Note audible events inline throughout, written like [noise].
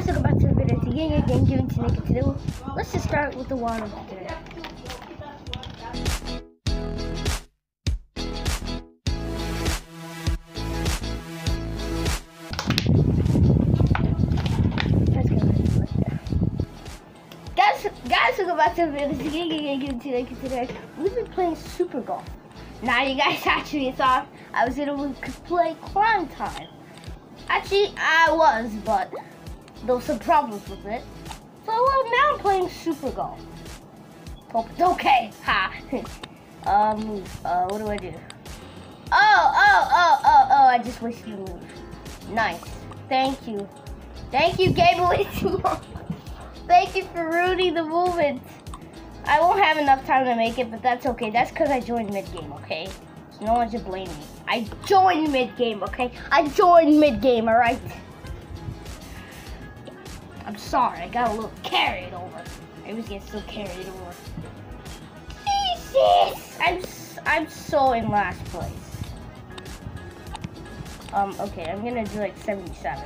guys, welcome back to the video. Today, your game giving to Nick today. Let's just start with the water today. Guys, guys, welcome back to the video. Today, your game giving to Nick today. We've been playing Super Golf. Now, you guys [laughs] actually thought I was gonna play Climb Time. Actually, I was, but there was some problems with it. So well, now I'm playing Super Golf. Oh, okay, ha. [laughs] um, uh, what do I do? Oh, oh, oh, oh, oh! I just wish a move. Nice. Thank you. Thank you, long. [laughs] Thank you for ruining the movement. I won't have enough time to make it, but that's okay. That's because I joined mid-game, okay? So no one should blame me. I joined mid-game, okay? I joined mid-game, alright? I'm sorry, I got a little carried over. I was getting so carried over. Jesus! I'm, I'm so in last place. Um, okay, I'm gonna do like 77.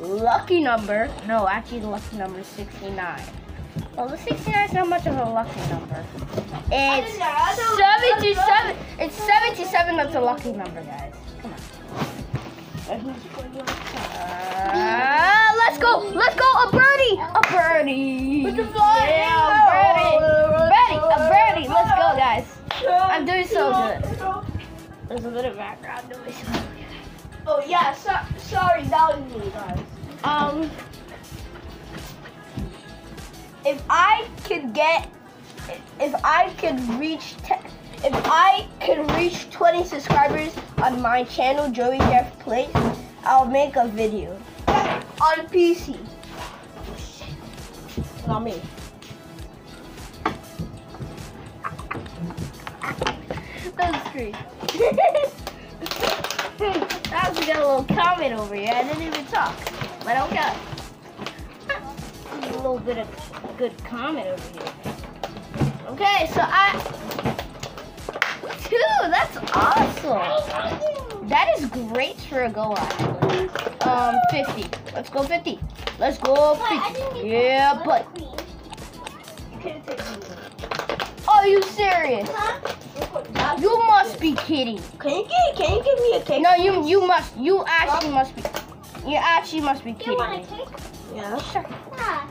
Lucky number, no, actually the lucky number is 69. Well, the 69 is not much of a lucky number. It's 77. It's 77 that's a lucky number, guys. Come on. Uh, go! Let's go! A birdie! A birdie! With the fly. Yeah, a birdie! Birdie! A birdie! Let's go, guys. I'm doing so good. There's a bit of background noise. Oh yeah, so, sorry, that was me, guys. Um, If I could get, if I could reach, if I could reach 20 subscribers on my channel, Joey Jeff Plays, I'll make a video on PC. Me. that was great. I also got a little comment over here. I didn't even talk, but okay. A little bit of good comment over here. Okay, so I two. That's awesome. That is great for a go on. Um, 50. Let's go 50. Let's go 50. Yeah, but You couldn't take me. are you serious? Huh? You must be kidding. Can you get? Can you give me a cake? No, you you must. You actually must be. You actually must be You kidding want a cake? Yeah. Sure. Yeah.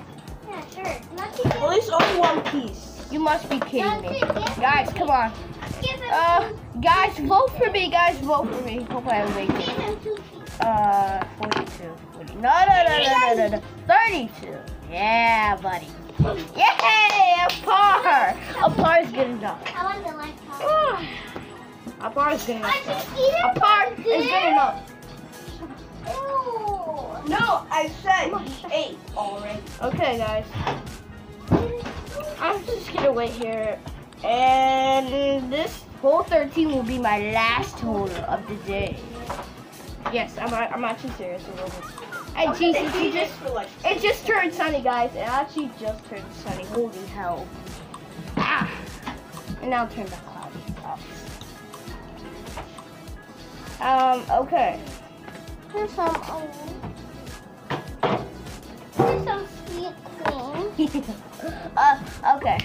Yeah, sure. Let's give At least only one piece. You must be kidding me. Guys, come on. Uh, guys, vote for me. Guys, vote for me. Hopefully I make it. Uh, 42. 40. No, no, no, no, no, no, no. 32. Yeah, buddy. Yay! A par! A par is good enough. I want the light. A par is good enough. A par is good enough. No, I said eight already. Okay, guys. I'm just gonna wait here. And this hole 13 will be my last hole of the day. Yes, I'm, I'm actually serious a little bit. Hey, Jesus, you just, for like it just turned sunny, guys. It actually just turned sunny. Holy hell. Ah. And now it turned back cloudy. Oh. Um, okay. Here's some. um, Here's some sweet cream. [laughs] uh, okay.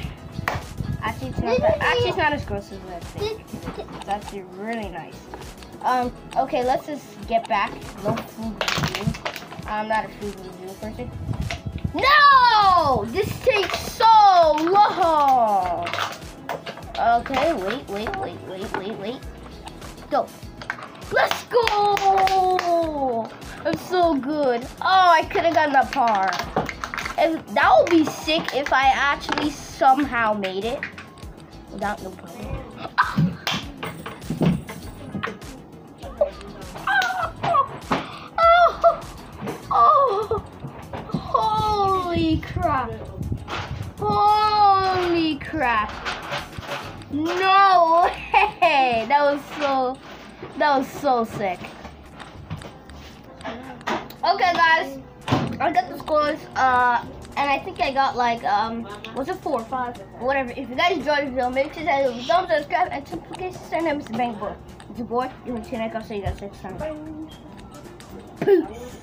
Actually, it's not that, actually, it's not as gross as I think. It's actually really nice. Um, okay, let's just get back. No food review. I'm not a food review person. No! This takes so long! Okay, wait, wait, wait, wait, wait, wait. Go. Let's go! I'm so good. Oh, I could have gotten a par. If, that would be sick if I actually somehow made it. Without no problem. Oh, holy crap. Holy crap. No way. That was so, that was so sick. Okay, guys. I got the scores. Uh, and I think I got like um, was it four or five, whatever. If you guys enjoyed the video, make sure to thumbs up, subscribe, and simplification. Send him Mr. Bang Boy. It's your boy. You're I'll see you guys next time. Peace.